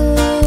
good